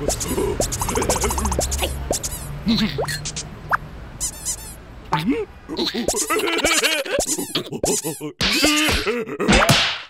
Hmm?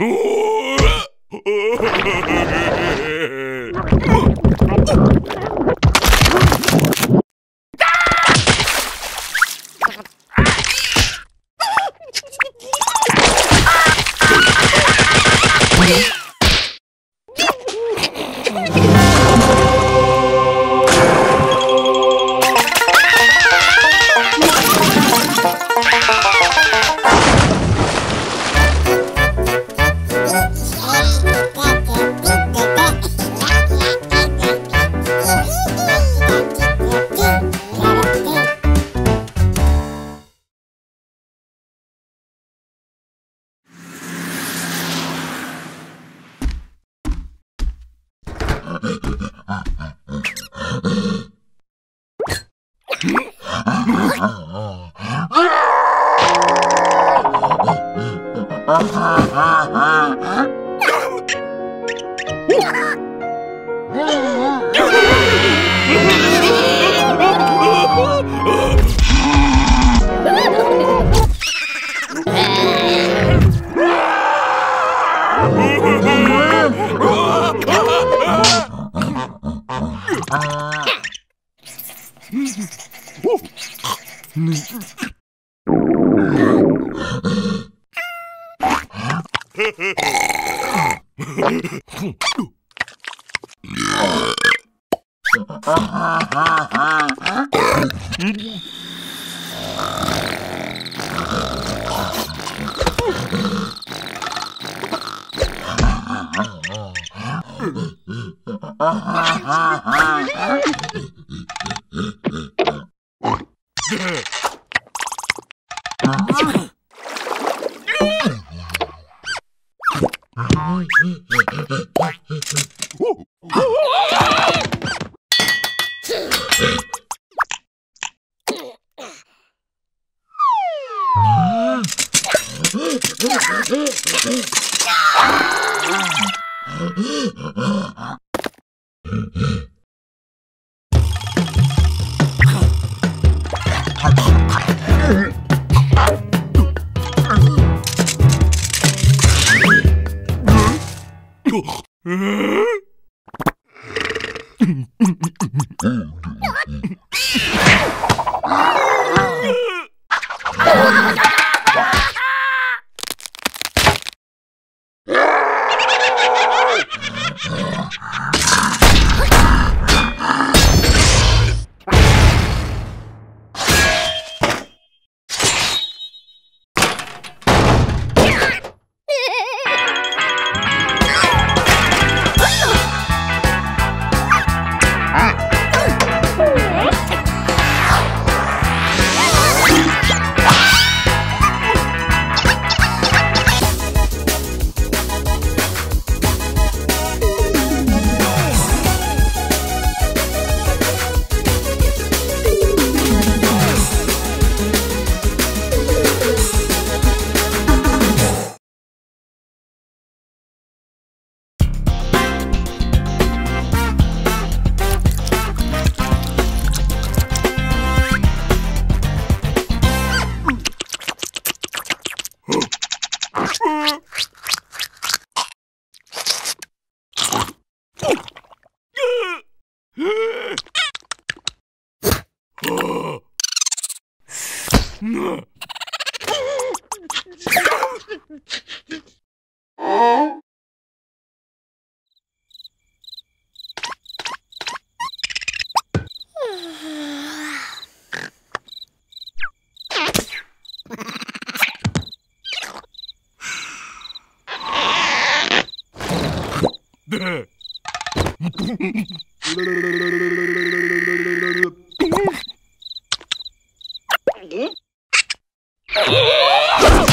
Ooh! Ah, ah, ah, ah. Uh-huh. ハハハハ! Yeah!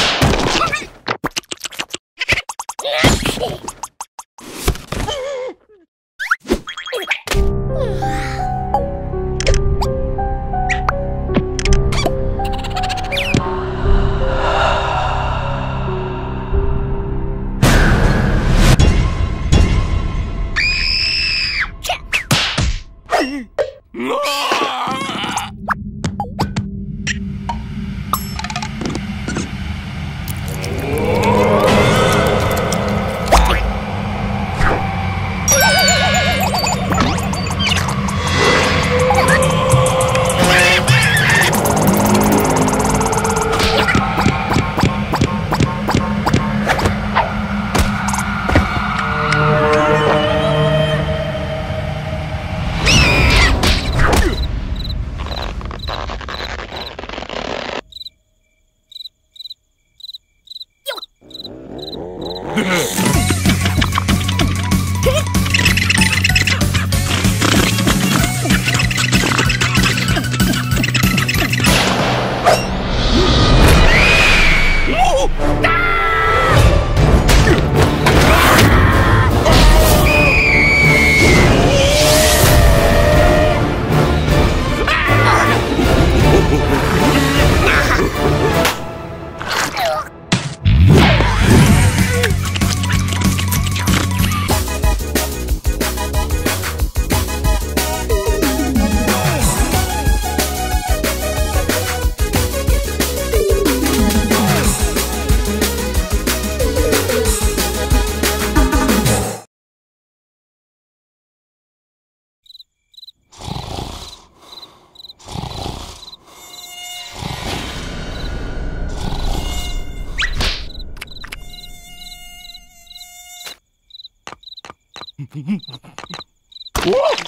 Whoa!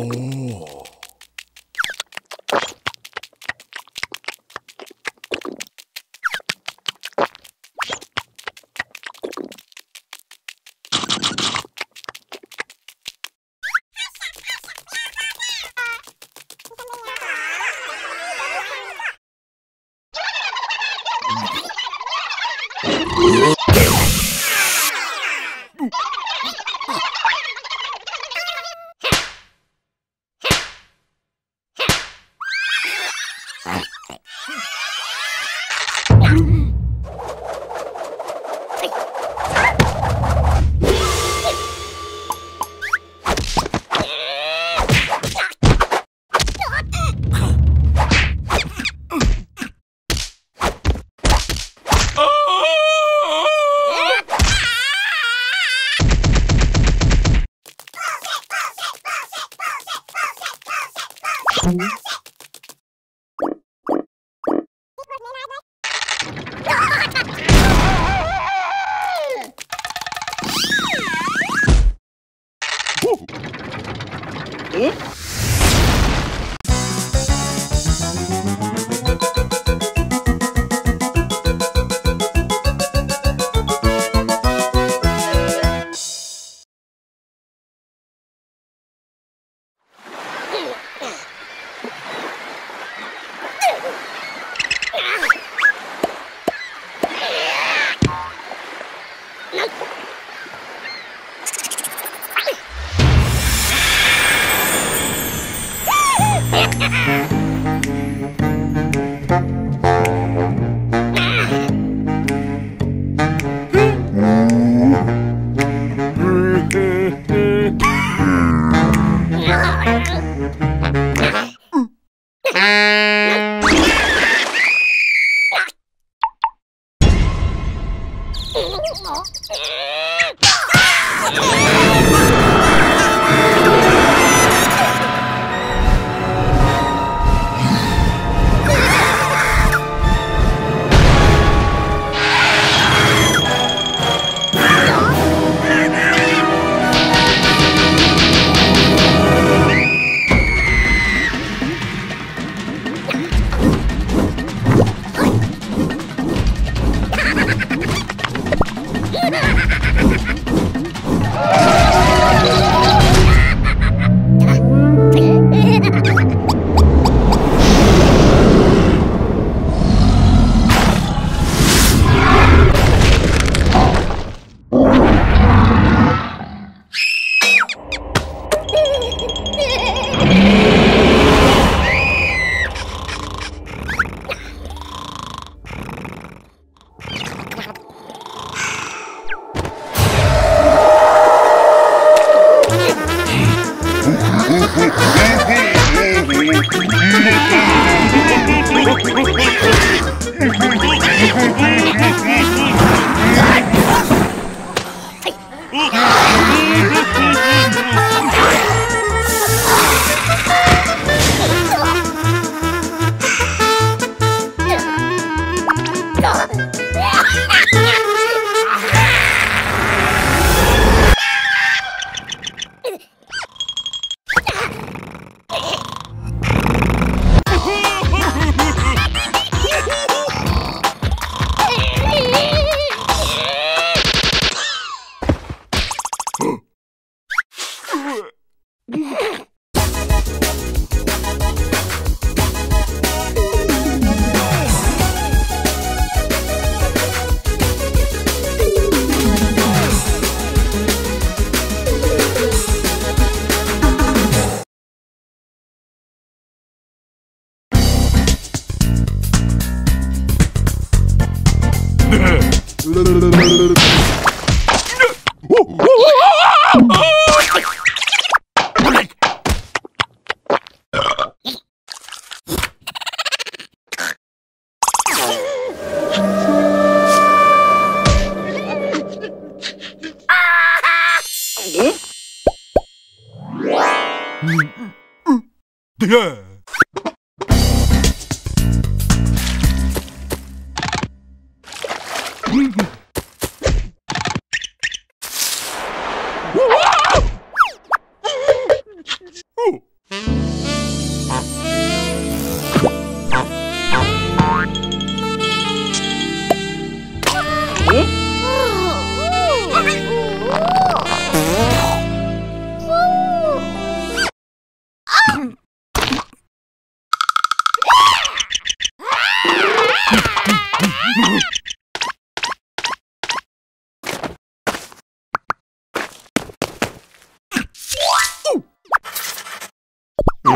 Oh. Seigneur.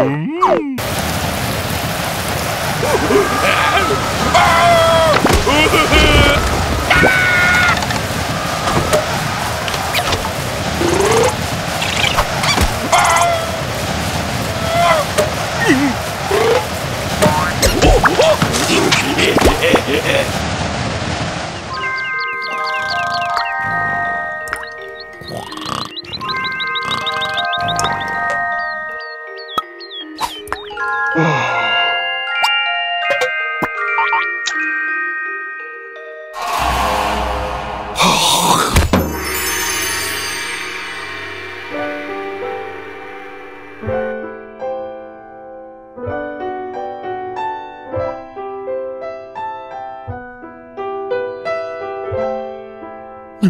Hum.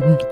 Amen.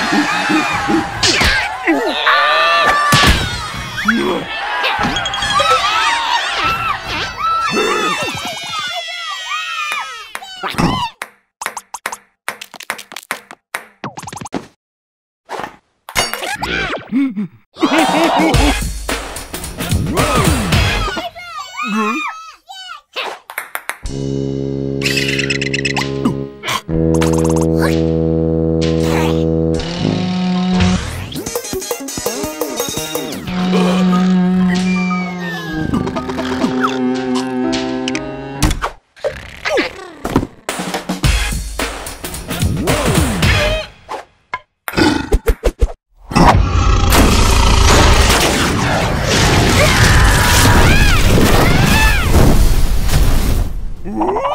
Whoa!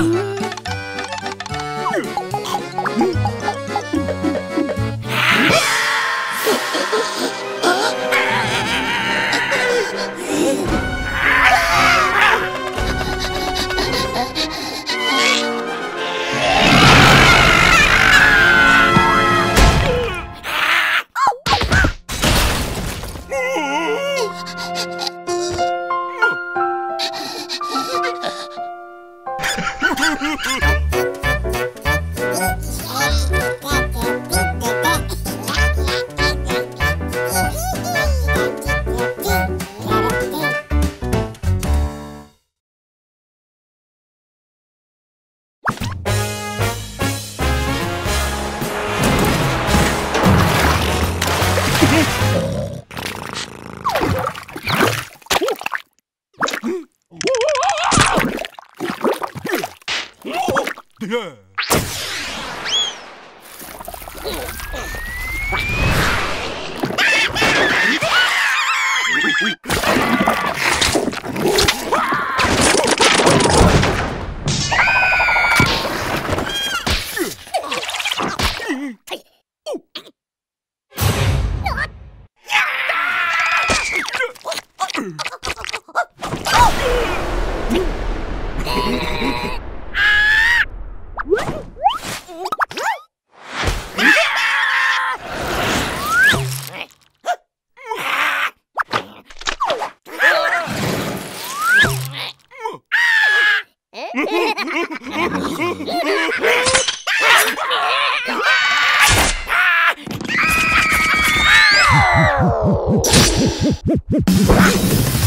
Ah! Oh, Ha ha ha ha!